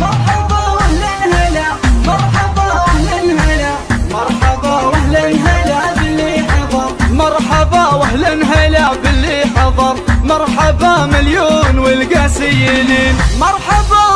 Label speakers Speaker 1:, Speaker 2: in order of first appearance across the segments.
Speaker 1: مرحبا واهلا هلا مرحبا مرحبا واهلا هلا باللي حضر.
Speaker 2: مرحبا مليون والقاسيين
Speaker 1: مرحبا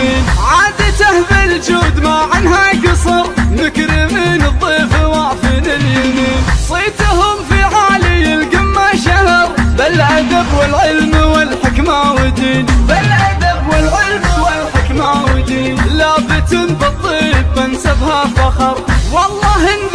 Speaker 2: وسمين
Speaker 1: عادته بالجود ما عنها قصر.
Speaker 2: مكرمين الضيف وافن اليمين.
Speaker 1: صيتهم في عالي القمة شهر.
Speaker 2: بالادب والعلم والحكمة ودين.
Speaker 1: بالادب والعلم والحكمة ودين.
Speaker 2: لابت بالطيب منسبها فخر.
Speaker 1: والله
Speaker 2: إن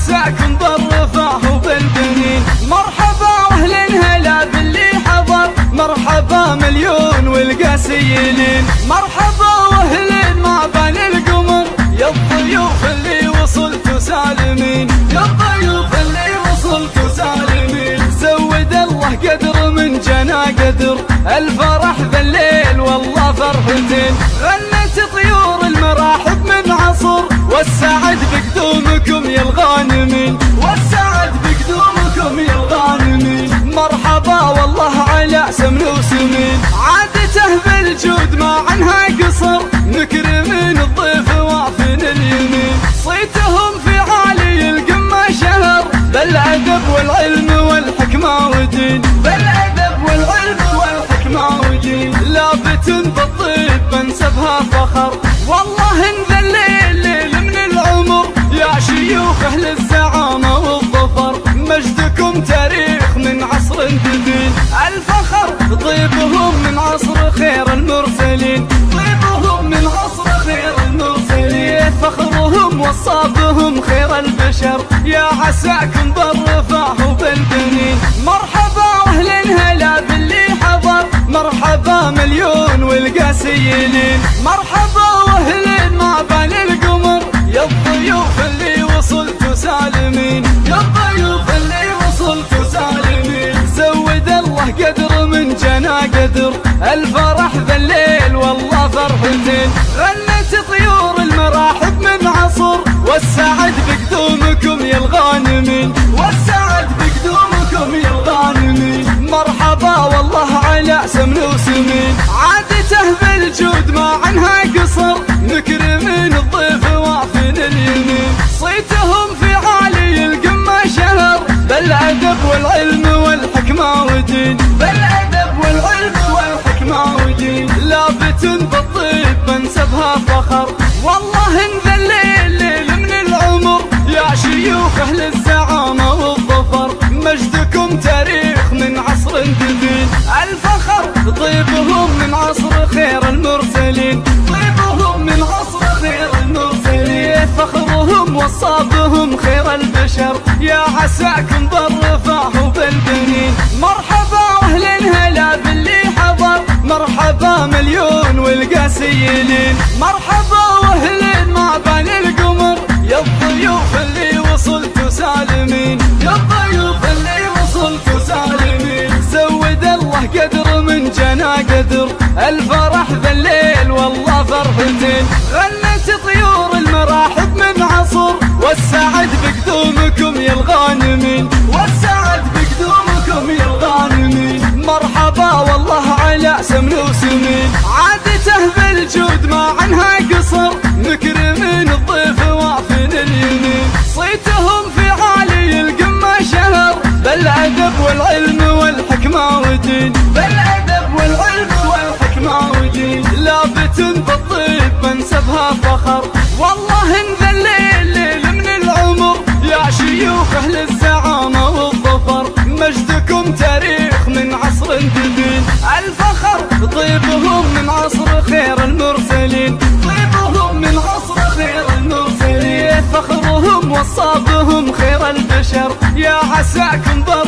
Speaker 2: عساكم بالرفاه وبالبنين
Speaker 1: مرحبا واهلا هلا باللي حضر.
Speaker 2: مرحبا مليون والقاسيين.
Speaker 1: مرحبا واهلا ما بان القمر.
Speaker 2: يا الضيوف اللي وصلتوا سالمين.
Speaker 1: يا الضيوف اللي وصلتوا سالمين.
Speaker 2: زود الله قدر من جنا قدر. الفرح ذا فخر.
Speaker 1: والله الليل ليل من العمر
Speaker 2: يا شيوخ أهل الزعامة والظفر. مجدكم تاريخ من عصر دفين
Speaker 1: الفخر
Speaker 2: طيبهم من عصر خير المرسلين.
Speaker 1: طيبهم من عصر خير المرسلين.
Speaker 2: فخرهم وصابهم خير البشر. يا عساكم بالرفاه وبالبنين.
Speaker 1: مرحبا
Speaker 2: مرحبا مليون والقاسيين.
Speaker 1: مرحبا واهلا ما بان القمر.
Speaker 2: يا الضيوف اللي وصلتوا سالمين.
Speaker 1: يا الضيوف اللي وصلتوا سالمين.
Speaker 2: زود الله قدر من جنا قدر. الفرح ذا الليل والله فرحتين.
Speaker 1: بالجود ما عنها قصر
Speaker 2: مكرمين الضيف وافن اليمين.
Speaker 1: صيتهم في عالي القمة شهر
Speaker 2: بالادب والعلم والحكمة ودين.
Speaker 1: بالادب والعلم والحكمة ودين.
Speaker 2: لابت بالطيب منسبها فخر.
Speaker 1: والله
Speaker 2: إن وصابهم خير البشر. يا عساكم بالرفاه وبالبنين.
Speaker 1: مرحبا واهلا هلا باللي حضر.
Speaker 2: مرحبا مليون والقاسيين.
Speaker 1: مرحبا واهلا ما بان القمر.
Speaker 2: يا الضيوف اللي وصلتوا سالمين.
Speaker 1: يا الضيوف اللي وصلتوا سالمين.
Speaker 2: زود الله قدر من جنا قدر. الفرح ذا الليل والله فرحتين. فخر.
Speaker 1: والله انذل الليل من العمر.
Speaker 2: يا شيوخ أهل الزعامة والظفر. مجدكم تاريخ من عصر جديد.
Speaker 1: الفخر
Speaker 2: طيبهم من عصر خير المرسلين. طيبهم من عصر خير المرسلين. فخرهم وصابهم خير البشر. يا عساكم بر